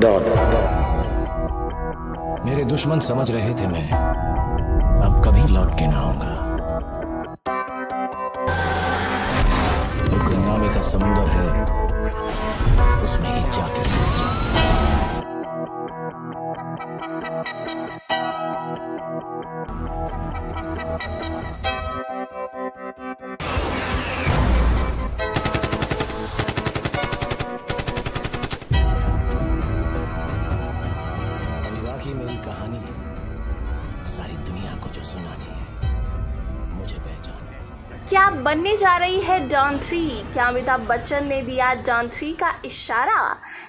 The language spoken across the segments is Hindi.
डॉन मेरे दुश्मन समझ रहे थे मैं। अब कभी लौट के ना आऊँगा। एक गुमनामी का समुंदर है, उसमें ही जाके डूब कहानी है। सारी दुनिया को जो सुनानी है, मुझे पहचान। क्या बनने जा रही है डॉन थ्री क्या अमिताभ बच्चन ने दिया डॉन थ्री का इशारा?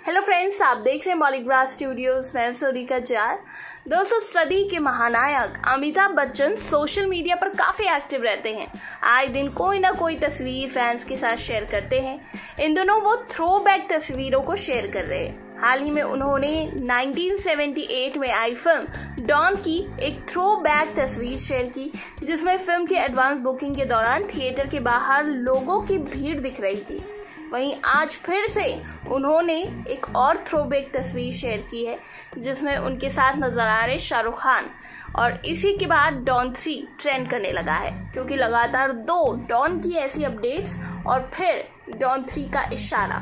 हेलो फ्रेंड्स आप देख रहे हैं बॉलीग्रास स्टूडियोज मैं सोरिका जार दोस्तों, सदी के महानायक अमिताभ बच्चन सोशल मीडिया पर काफ़ी एक्टिव रहते हैं। आए दिन कोई ना कोई तस्वीर फैंस के साथ शेयर करते हैं। इन दोनों वो थ्रो तस्वीरों को शेयर कर रहे हैं। हाल ही में उन्होंने 1978 में आई फ़िल्म डॉन की एक थ्रो बैक तस्वीर शेयर की, जिसमें फ़िल्म की एडवांस बुकिंग के दौरान थिएटर के बाहर लोगों की भीड़ दिख रही थी। वहीं आज फिर से उन्होंने एक और थ्रोबैक तस्वीर शेयर की है, जिसमें उनके साथ नज़र आ रहे शाहरुख खान। और इसी के बाद डॉन थ्री ट्रेंड करने लगा है, क्योंकि लगातार दो डॉन की ऐसी अपडेट्स और फिर डॉन थ्री का इशारा।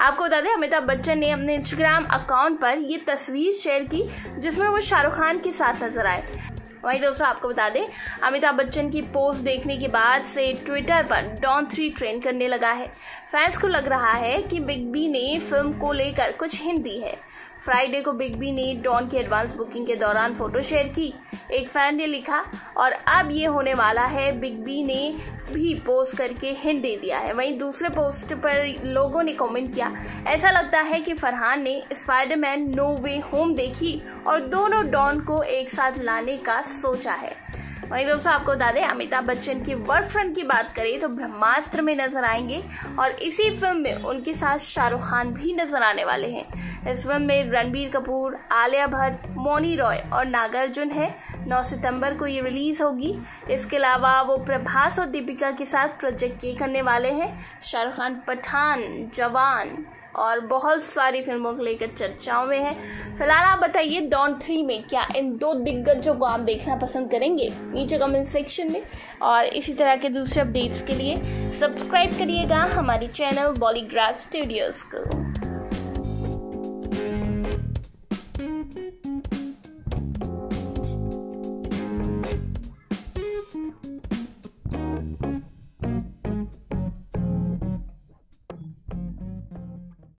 आपको बता दें, अमिताभ बच्चन ने अपने इंस्टाग्राम अकाउंट पर ये तस्वीर शेयर की, जिसमें वो शाहरुख खान के साथ नज़र आए। वहीं दोस्तों, आपको बता दें, अमिताभ बच्चन की पोस्ट देखने के बाद से ट्विटर पर डॉन थ्री ट्रेंड करने लगा है। फैंस को लग रहा है कि बिग बी ने फ़िल्म को लेकर कुछ हिंट दी है। फ्राइडे को बिग बी ने डॉन की एडवांस बुकिंग के दौरान फ़ोटो शेयर की। एक फ़ैन ने लिखा, और अब ये होने वाला है बिग बी ने भी पोस्ट करके हिंट दे दिया है। वहीं दूसरे पोस्ट पर लोगों ने कमेंट किया, ऐसा लगता है कि फरहान ने स्पाइडरमैन नो वे होम देखी और दोनों डॉन को एक साथ लाने का सोचा है। वहीं दोस्तों, आपको बता दें, अमिताभ बच्चन की वर्क फ्रंट की बात करें तो ब्रह्मास्त्र में नज़र आएँगे और इसी फ़िल्म में उनके साथ शाहरुख खान भी नज़र आने वाले हैं। इस फ़िल्म में रणबीर कपूर, आलिया भट्ट, मोनी रॉय और नागार्जुन है। 9 सितंबर को ये रिलीज़ होगी। इसके अलावा वो प्रभास और दीपिका के साथ प्रोजेक्ट ये करने वाले हैं। शाहरुख खान, पठान, जवान और बहुत सारी फ़िल्मों को लेकर चर्चाओं में है। फ़िलहाल आप बताइए डॉन थ्री में क्या इन दो दिग्गजों को आप देखना पसंद करेंगे? नीचे कमेंट सेक्शन में। और इसी तरह के दूसरे अपडेट्स के लिए सब्सक्राइब करिएगा हमारे चैनल बॉलीग्राफ स्टूडियोज़ को।